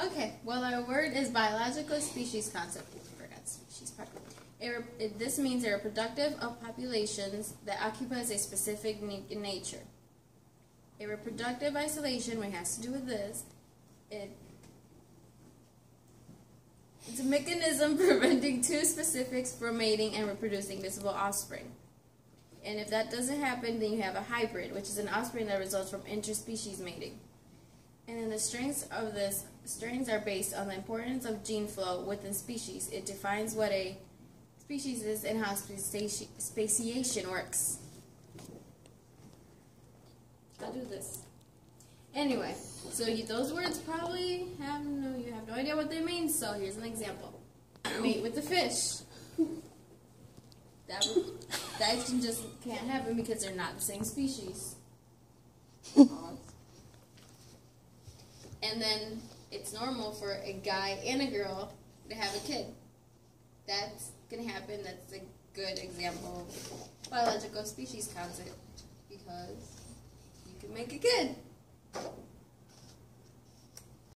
Okay, well, our word is biological species concept. We forgot species part. It, it, this means a reproductive of populations that occupies a specific na- nature. A reproductive isolation, which has to do with this, it, it's a mechanism preventing two specifics from mating and reproducing visible offspring. And if that doesn't happen, then you have a hybrid, which is an offspring that results from interspecies mating. And then the strengths of this strengths are based on the importance of gene flow within species. It defines what a species is and how speci- speciation works. I'll do this. Anyway, so you, those words probably have no you have no idea what they mean. So here's an example: mate with the fish. That that just can't happen because they're not the same species. And then it's normal for a guy and a girl to have a kid. That's gonna happen. That's a good example of biological species concept because you can make a kid.